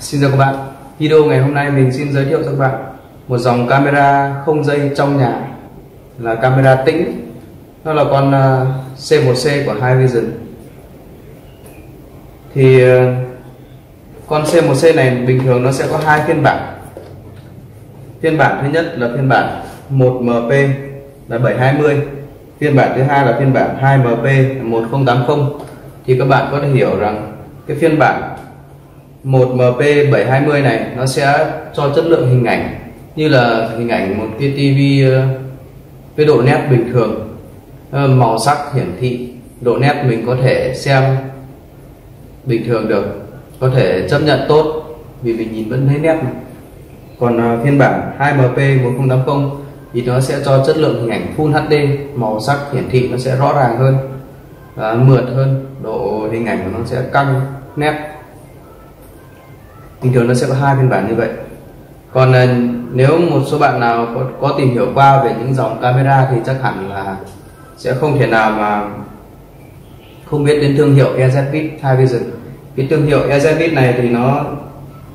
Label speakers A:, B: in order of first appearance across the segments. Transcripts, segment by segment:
A: Xin chào các bạn. Video ngày hôm nay mình xin giới thiệu cho các bạn Một dòng camera không dây trong nhà Là camera tĩnh. Nó là con à, C1C của Hikvision Thì à, con C1C này bình thường nó sẽ có hai phiên bản. Phiên bản thứ nhất là phiên bản 1MP là 720 Phiên bản thứ hai là phiên bản 2MP là 1080 Thì các bạn có thể hiểu rằng cái phiên bản 1MP720 này, nó sẽ cho chất lượng hình ảnh như là hình ảnh một cái TV ờ, với độ nét bình thường ờ, màu sắc hiển thị, độ nét mình có thể xem bình thường được, có thể chấp nhận tốt, vì mình nhìn vẫn thấy nét này còn ờ, phiên bản 2MP 1080 thì nó sẽ cho chất lượng hình ảnh Full HD màu sắc hiển thị nó sẽ rõ ràng hơn mượt hơn, độ hình ảnh của nó sẽ căng, nét bình thường nó sẽ có hai phiên bản như vậy. Còn ờ, nếu một số bạn nào có, có tìm hiểu qua về những dòng camera thì chắc hẳn là sẽ không thể nào mà không biết đến thương hiệu EZBit High Vision. Cái thương hiệu EZBit này thì nó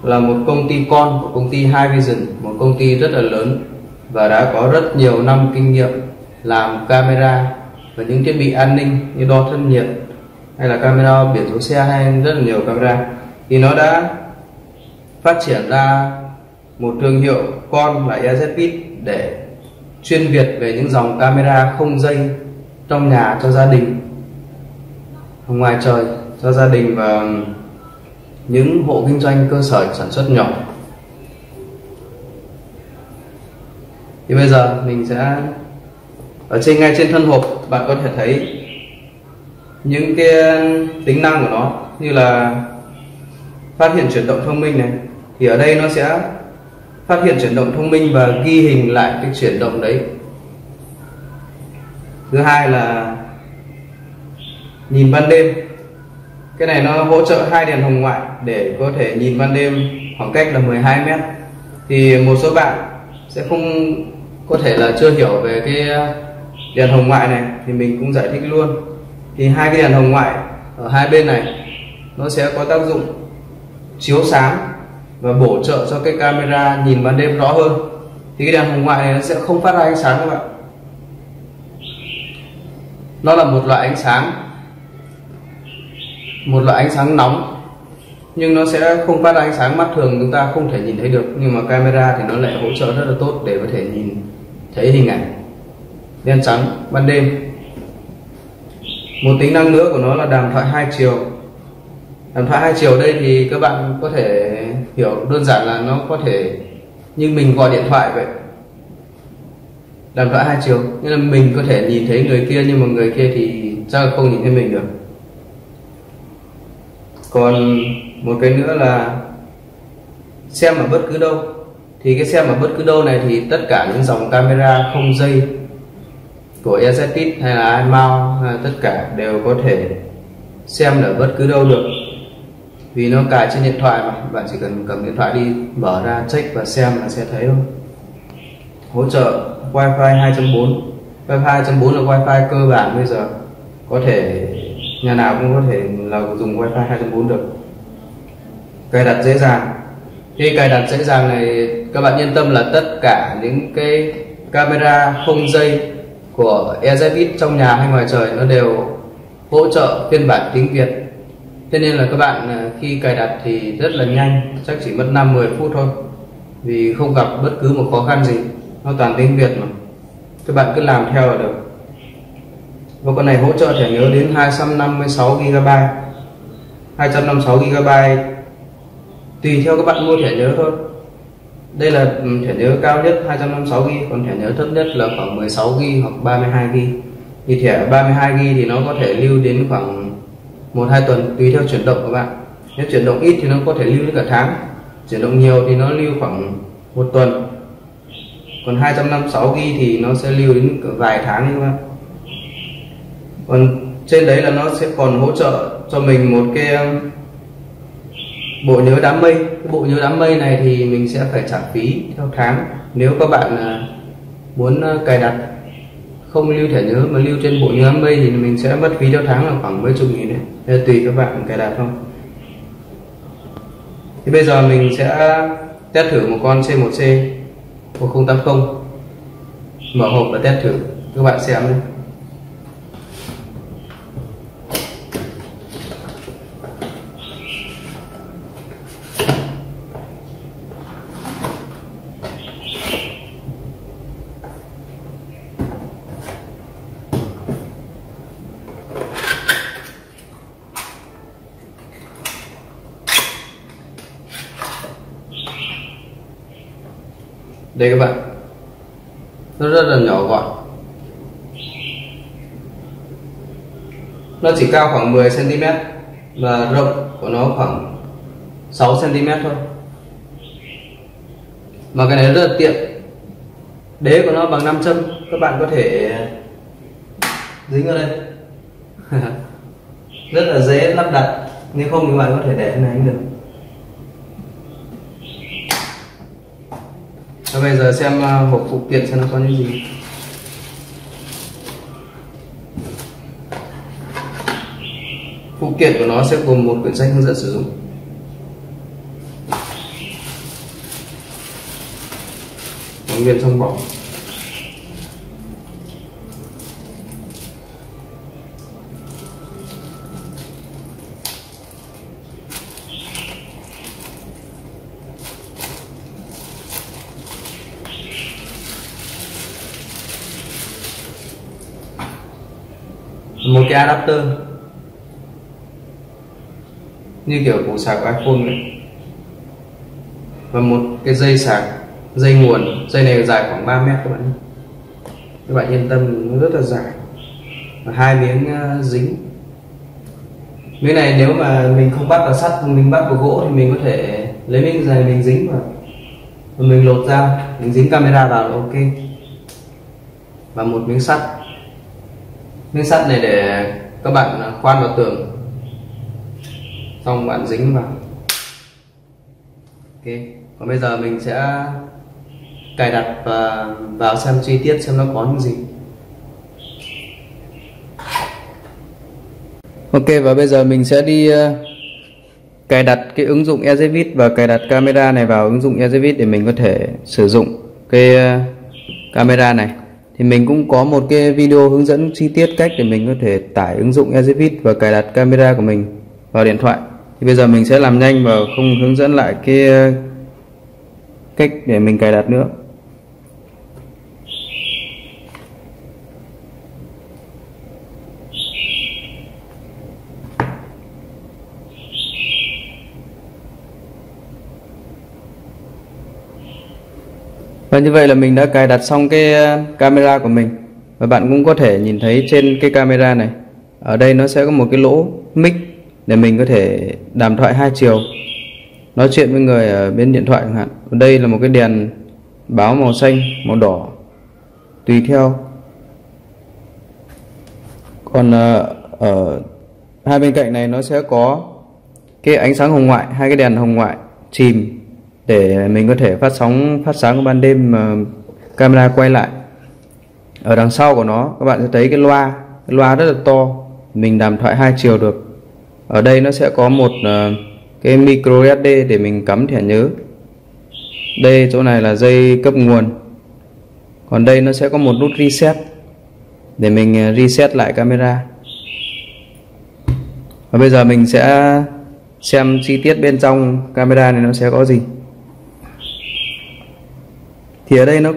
A: là một công ty con của công ty Hikvision một công ty rất là lớn và đã có rất nhiều năm kinh nghiệm làm camera và những thiết bị an ninh như đo thân nhiệt hay là camera biển số xe hay rất là nhiều camera. Thì nó đã phát triển ra một thương hiệu con là EZVIT để chuyên biệt về những dòng camera không dây trong nhà cho gia đình, ngoài trời cho gia đình và những hộ kinh doanh cơ sở sản xuất nhỏ. Thì bây giờ mình sẽ ở trên, ngay trên thân hộp, bạn có thể thấy những cái tính năng của nó như là phát hiện chuyển động thông minh này thì ở đây nó sẽ phát hiện chuyển động thông minh và ghi hình lại cái chuyển động đấy. Thứ hai là nhìn ban đêm. Cái này nó hỗ trợ hai đèn hồng ngoại để có thể nhìn ban đêm khoảng cách là 12 mét. Thì một số bạn sẽ không có thể là chưa hiểu về cái đèn hồng ngoại này, thì mình cũng giải thích luôn. Thì hai cái đèn hồng ngoại ở hai bên này, nó sẽ có tác dụng chiếu sáng và bổ trợ cho cái camera nhìn ban đêm rõ hơn, thì cái đèn hồng ngoại này nó sẽ không phát ra ánh sáng các bạn nó là một loại ánh sáng, một loại ánh sáng nóng, nhưng nó sẽ không phát ra ánh sáng mắt thường, chúng ta không thể nhìn thấy được, nhưng mà camera thì nó lại hỗ trợ rất là tốt để có thể nhìn thấy hình ảnh đen trắng ban đêm. Một tính năng nữa của nó là đàm thoại hai chiều. Đàm thoại hai chiều đây thì các bạn có thể hiểu đơn giản là nó có thể như mình gọi điện thoại vậy. Đàm thoại hai chiều. Nghĩa là mình có thể nhìn thấy người kia nhưng mà người kia thì chắc là không nhìn thấy mình được? Còn một cái nữa là xem ở bất cứ đâu. Thì cái xem ở bất cứ đâu này thì tất cả những dòng camera, không dây của EZFIT hay là iMount tất cả đều có thể xem ở bất cứ đâu được vì nó cài trên điện thoại mà, bạn chỉ cần cầm điện thoại đi, mở ra, check và xem là sẽ thấy thôi. Hỗ trợ wifi 2.4 wifi 2.4 là wifi cơ bản bây giờ. Có thể, nhà nào cũng có thể là dùng wifi 2.4 được. Cài đặt dễ dàng. Khi cài đặt dễ dàng này, các bạn yên tâm là tất cả những cái camera không dây của Ezevit trong nhà hay ngoài trời nó đều hỗ trợ phiên bản tiếng Việt thế nên là các bạn à, khi cài đặt thì rất là nhanh, chắc chỉ mất 5-10 phút thôi. Vì không gặp bất cứ một khó khăn gì, nó toàn tiếng Việt mà. Các bạn cứ làm theo là được. Và con này hỗ trợ thẻ nhớ đến 256 GB 256 GB tùy theo các bạn mua thẻ nhớ thôi. Đây là ừ, thẻ nhớ cao nhất 256 GB còn thẻ nhớ thấp nhất là khoảng 16 GB hoặc 32 GB thì thẻ 32 GB thì nó có thể lưu đến khoảng một, hai tuần tùy theo chuyển động của bạn. Nếu chuyển động ít thì nó có thể lưu đến cả tháng. Chuyển động nhiều thì nó lưu khoảng một tuần. Còn 256 GB thì nó sẽ lưu đến vài tháng các bạn còn trên đấy là nó sẽ còn hỗ trợ cho mình một cái um, bộ nhớ đám mây. Cái bộ nhớ đám mây này thì mình sẽ phải trả phí theo tháng. Nếu các bạn à, muốn à, cài đặt không lưu thẻ nhớ mà lưu trên bộ nhớ đám mây thì mình sẽ mất phí theo tháng là khoảng mấy chục nghìn đấy. Thế tùy các bạn cài đặt không? Thì bây giờ mình sẽ test thử một con C1C 1080 mở hộp và test thử. Các bạn xem nhé. Đây các bạn. Nó rất là nhỏ gọn. Nó chỉ cao khoảng 10 cm và rộng của nó khoảng 6 cm thôi. Mà cái này rất là tiện. Đế của nó bằng 5 châm. Các bạn có thể dính ở đây. Rất là dễ lắp đặt. Nếu không thì bạn có thể để này được. Và bây giờ xem hộp phụ kiện xem nó có những gì. Phụ kiện của nó sẽ gồm một quyển sách hướng dẫn sử dụng. Một viên thông bọc. Một cái adapter. Như kiểu củ sạc của iPhone đấy. Và một cái dây sạc, dây nguồn. Dây này dài khoảng 3 mét các bạn các bạn yên tâm, nó rất là dài. Và hai miếng ờ, dính. Miếng này nếu mà mình không bắt vào sắt, mình bắt vào gỗ thì mình có thể lấy miếng dài mình dính vào. Và mình lột ra, mình dính camera vào là ok. Và một miếng sắt miếng sắt này để các bạn khoan vào tường. Xong bạn dính vào. Ok. Còn bây giờ mình sẽ cài đặt và vào xem chi tiết xem nó có những gì. Ok, và bây giờ mình sẽ đi ờ, cài đặt cái ứng dụng Ezvit và cài đặt camera này vào ứng dụng Ezvit để mình có thể sử dụng cái ờ, camera này thì mình cũng có một cái video hướng dẫn chi tiết cách để mình có thể tải ứng dụng Ezvit và cài đặt camera của mình vào điện thoại. Thì bây giờ mình sẽ làm nhanh và không hướng dẫn lại cái ờ, cách để mình cài đặt nữa. Và như vậy là mình đã cài đặt xong cái ờ, camera của mình. Và bạn cũng có thể nhìn thấy trên cái camera này. Ở đây nó sẽ có một cái lỗ mic Để mình có thể đàm thoại hai chiều Nói chuyện với người ở bên điện thoại chẳng hạn. Ở đây là một cái đèn báo màu xanh, màu đỏ Tùy theo. Còn ờ, ở hai bên cạnh này nó sẽ có cái ánh sáng hồng ngoại, hai cái đèn hồng ngoại chìm để mình có thể phát sóng phát sáng ban đêm mà camera quay lại. Ở đằng sau của nó các bạn sẽ thấy cái loa cái loa rất là to. Mình đàm thoại hai chiều được. Ở đây nó sẽ có một uh, cái micro SD để mình cắm thẻ nhớ. Đây chỗ này là dây cấp nguồn. Còn đây nó sẽ có một nút reset để mình ờ, reset lại camera. Và bây giờ mình sẽ xem chi tiết bên trong camera này nó sẽ có gì thì ở đây nó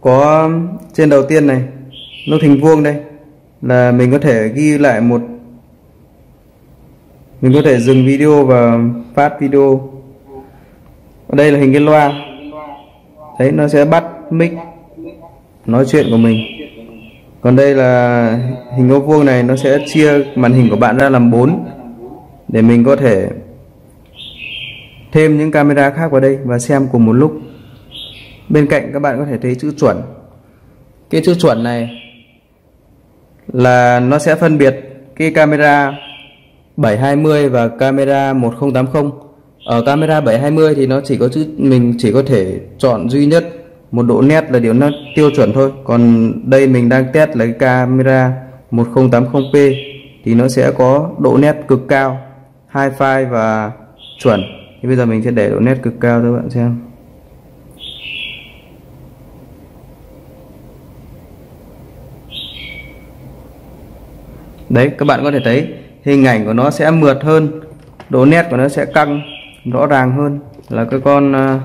A: có, trên đầu tiên này, nó hình vuông đây, là mình có thể ghi lại một, mình có thể dừng video và phát video. Ở đây là hình cái loa. Đấy, nó sẽ bắt mic nói chuyện của mình. Còn đây là hình ô vuông này, nó sẽ chia màn hình của bạn ra làm 4 để mình có thể thêm những camera khác vào đây và xem cùng một lúc bên cạnh các bạn có thể thấy chữ chuẩn. Cái chữ chuẩn này là nó sẽ phân biệt cái camera 720 và camera 1080 ở camera 720 thì nó chỉ có chữ, mình chỉ có thể chọn duy nhất một độ nét là điều nó tiêu chuẩn thôi. Còn đây mình đang test lấy camera 1080p thì nó sẽ có độ nét cực cao hi-fi và chuẩn. Thì bây giờ mình sẽ để độ nét cực cao cho các bạn xem. Đấy, các bạn có thể thấy hình ảnh của nó sẽ mượt hơn, độ nét của nó sẽ căng, rõ ràng hơn. Là cái con à,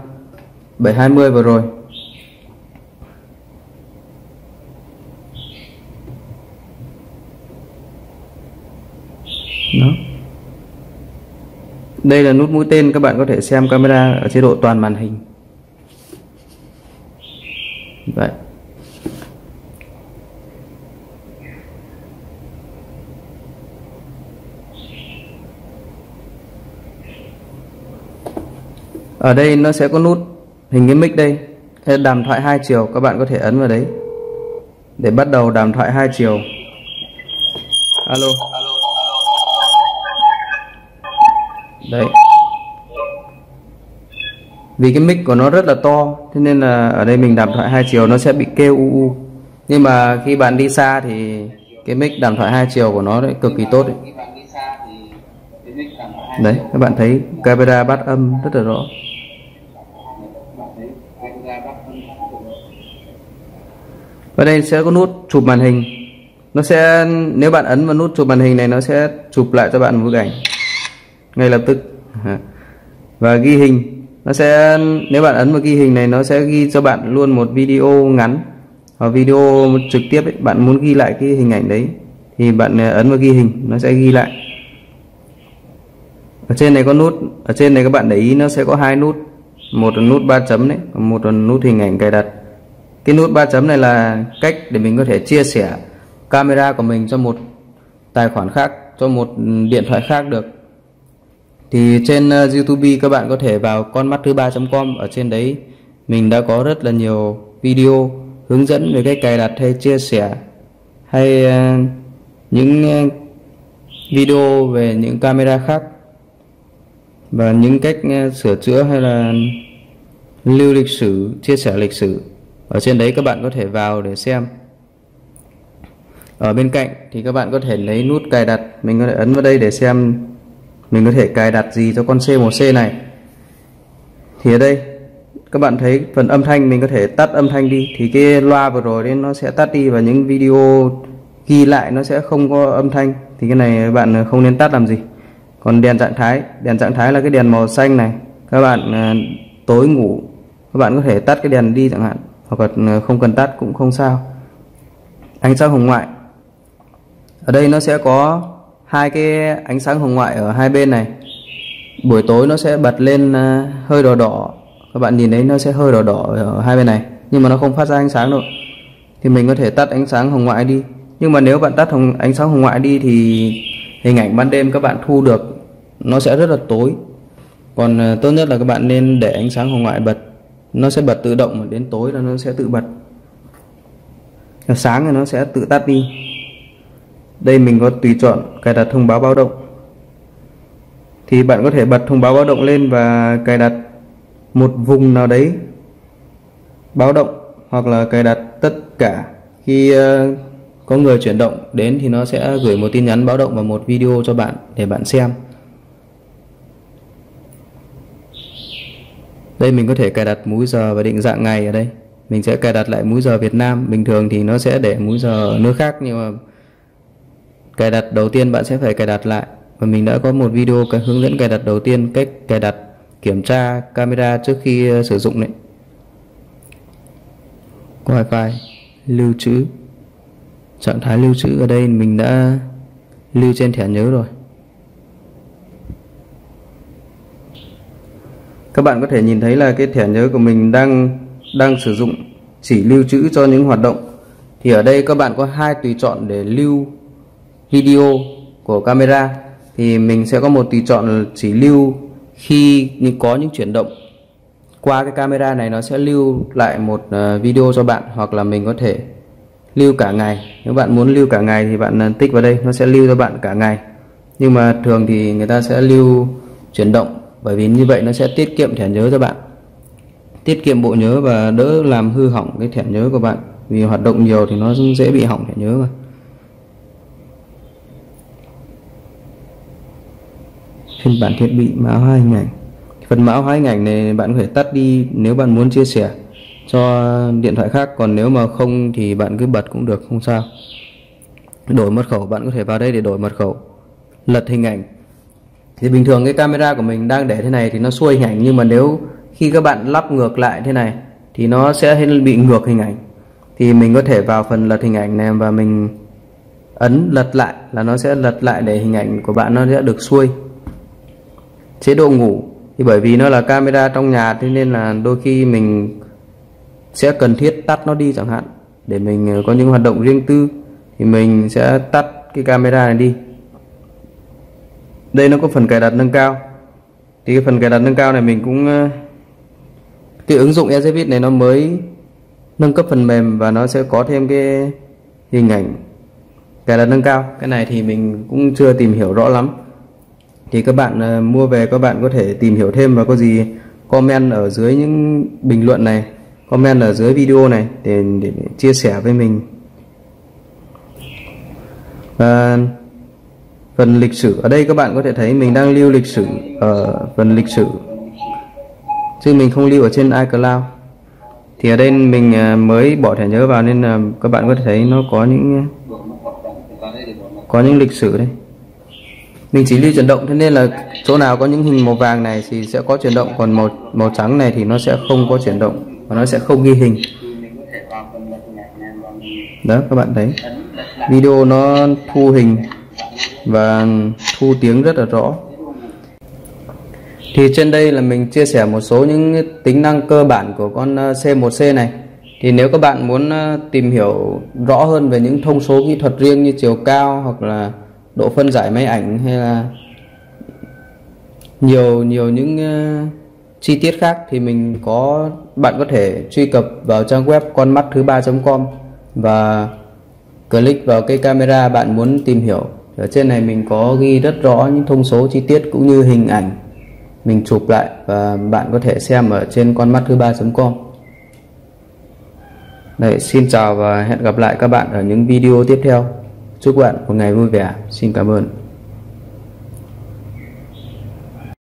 A: 720 vừa rồi. Đó. Đây là nút mũi tên, các bạn có thể xem camera ở chế độ toàn màn hình. Vậy ở đây nó sẽ có nút hình cái mic đây. Thế đàm thoại hai chiều, các bạn có thể ấn vào đấy. Để bắt đầu đàm thoại hai chiều. Alo. Đấy. Vì cái mic của nó rất là to, thế nên là ở đây mình đàm thoại hai chiều nó sẽ bị kêu u u. Nhưng mà khi bạn đi xa thì cái mic đàm thoại hai chiều của nó đấy cực kỳ tốt đấy. đấy, các bạn thấy camera bắt âm rất là rõ. Và đây sẽ có nút chụp màn hình. Nó sẽ nếu bạn ấn vào nút chụp màn hình này nó sẽ chụp lại cho bạn một bức ảnh. Ngay lập tức. Và ghi hình. Nó sẽ nếu bạn ấn vào ghi hình này nó sẽ ghi cho bạn luôn một video ngắn. Hoặc video trực tiếp ấy, bạn muốn ghi lại cái hình ảnh đấy thì bạn à, ấn vào ghi hình. Nó sẽ ghi lại. Ở trên này có nút. Ở trên này các bạn để ý nó sẽ có hai nút. Một là nút ba chấm đấy một là nút hình ảnh cài đặt cái nút ba chấm này là cách để mình có thể chia sẻ camera của mình cho một tài khoản khác cho một điện thoại khác được. Thì trên uh, YouTube các bạn có thể vào con mắt thứ ba.com ở trên đấy mình đã có rất là nhiều video hướng dẫn về cách cài đặt hay chia sẻ hay uh, những uh, video về những camera khác và những cách uh, sửa chữa hay là lưu lịch sử chia sẻ lịch sử ở trên đấy các bạn có thể vào để xem. Ở bên cạnh thì các bạn có thể lấy nút cài đặt. Mình có thể ấn vào đây để xem mình có thể cài đặt gì cho con C1C này. Thì ở đây, các bạn thấy phần âm thanh, mình có thể tắt âm thanh đi. Thì cái loa vừa rồi đấy, nó sẽ tắt đi và những video ghi lại nó sẽ không có âm thanh. Thì cái này bạn không nên tắt làm gì. Còn đèn trạng thái, đèn trạng thái là cái đèn màu xanh này. Các bạn à, tối ngủ, các bạn có thể tắt cái đèn đi chẳng hạn hoặc là ờ, không cần tắt cũng không sao. Ánh sáng hồng ngoại. Ở đây nó sẽ có hai cái ánh sáng hồng ngoại ở hai bên này. Buổi tối nó sẽ bật lên ờ, hơi đỏ đỏ. Các bạn nhìn thấy nó sẽ hơi đỏ đỏ ở hai bên này nhưng mà nó không phát ra ánh sáng đâu. Thì mình có thể tắt ánh sáng hồng ngoại đi. Nhưng mà nếu bạn tắt hồng, ánh sáng hồng ngoại đi thì hình ảnh ban đêm các bạn thu được nó sẽ rất là tối. Còn ờ, tốt nhất là các bạn nên để ánh sáng hồng ngoại bật nó sẽ bật tự động đến tối là nó sẽ tự bật. Sáng thì nó sẽ tự tắt đi. Đây mình có tùy chọn cài đặt thông báo báo động. Thì bạn có thể bật thông báo báo động lên và cài đặt một vùng nào đấy báo động hoặc là cài đặt tất cả. Khi ờ, có người chuyển động đến thì nó sẽ gửi một tin nhắn báo động và một video cho bạn để bạn xem. Đây, mình có thể cài đặt múi giờ và định dạng ngày ở đây. Mình sẽ cài đặt lại múi giờ Việt Nam. Bình thường thì nó sẽ để múi giờ ở nước khác, nhưng mà cài đặt đầu tiên bạn sẽ phải cài đặt lại. Và mình đã có một video cái hướng dẫn cài đặt đầu tiên, cách cài đặt kiểm tra camera trước khi ờ, sử dụng đấy. Wifi lưu trữ, trạng thái lưu trữ ở đây mình đã lưu trên thẻ nhớ rồi. Các bạn có thể nhìn thấy là cái thẻ nhớ của mình đang đang sử dụng chỉ lưu trữ cho những hoạt động. Thì ở đây các bạn có hai tùy chọn để lưu video của camera. Thì mình sẽ có một tùy chọn chỉ lưu khi có những chuyển động. Qua cái camera này nó sẽ lưu lại một ờ, video cho bạn hoặc là mình có thể lưu cả ngày. Nếu bạn muốn lưu cả ngày thì bạn ờ, tích vào đây, nó sẽ lưu cho bạn cả ngày. Nhưng mà thường thì người ta sẽ lưu chuyển động bởi vì như vậy nó sẽ tiết kiệm thẻ nhớ cho bạn. Tiết kiệm bộ nhớ và đỡ làm hư hỏng cái thẻ nhớ của bạn. Vì hoạt động nhiều thì nó dễ bị hỏng thẻ nhớ mà. Phiên bản thiết bị mã hóa hình ảnh. Phần mã hóa hình ảnh này bạn có thể tắt đi nếu bạn muốn chia sẻ cho điện thoại khác. Còn nếu mà không thì bạn cứ bật cũng được, không sao. Đổi mật khẩu, bạn có thể vào đây để đổi mật khẩu. Lật hình ảnh thì bình thường cái camera của mình đang để thế này thì nó xuôi hình ảnh, nhưng mà nếu khi các bạn lắp ngược lại thế này thì nó sẽ bị ngược hình ảnh. Thì mình có thể vào phần lật hình ảnh này và mình ấn lật lại là nó sẽ lật lại để hình ảnh của bạn nó sẽ được xuôi. Chế độ ngủ, thì bởi vì nó là camera trong nhà, thế nên là đôi khi mình sẽ cần thiết tắt nó đi chẳng hạn. Để mình có những hoạt động riêng tư thì mình sẽ tắt cái camera này đi đây nó có phần cài đặt nâng cao. Thì cái phần cài đặt nâng cao này mình cũng ờ, cái ứng dụng EasyFit này nó mới nâng cấp phần mềm và nó sẽ có thêm cái hình ảnh cài đặt nâng cao. Cái này thì mình cũng chưa tìm hiểu rõ lắm. Thì các bạn ờ, mua về các bạn có thể tìm hiểu thêm và có gì comment ở dưới những bình luận này comment ở dưới video này để, để chia sẻ với mình. Và phần lịch sử. Ở đây các bạn có thể thấy mình đang lưu lịch sử ở phần lịch sử. Chứ mình không lưu ở trên iCloud. Thì ở đây mình ờ, mới bỏ thẻ nhớ vào nên là các bạn có thể thấy nó có những có những lịch sử đây. Mình chỉ lưu chuyển động, thế nên là chỗ nào có những hình màu vàng này thì sẽ có chuyển động, còn màu màu trắng này thì nó sẽ không có chuyển động và nó sẽ không ghi hình. Đó, các bạn thấy. Video nó thu hình và thu tiếng rất là rõ. Thì trên đây là mình chia sẻ một số những tính năng cơ bản của con ờ, C1C này. Thì nếu các bạn muốn ờ, tìm hiểu rõ hơn về những thông số kỹ thuật riêng như chiều cao hoặc là độ phân giải máy ảnh hay là nhiều nhiều những uh, chi tiết khác thì mình có bạn có thể truy cập vào trang web con mắt thứ ba.com và click vào cái camera bạn muốn tìm hiểu ở trên này mình có ghi rất rõ những thông số chi tiết cũng như hình ảnh. Mình chụp lại và bạn có thể xem ở trên con mắt thứ ba.com Đấy, xin chào và hẹn gặp lại các bạn ở những video tiếp theo. Chúc bạn một ngày vui vẻ. Xin cảm ơn.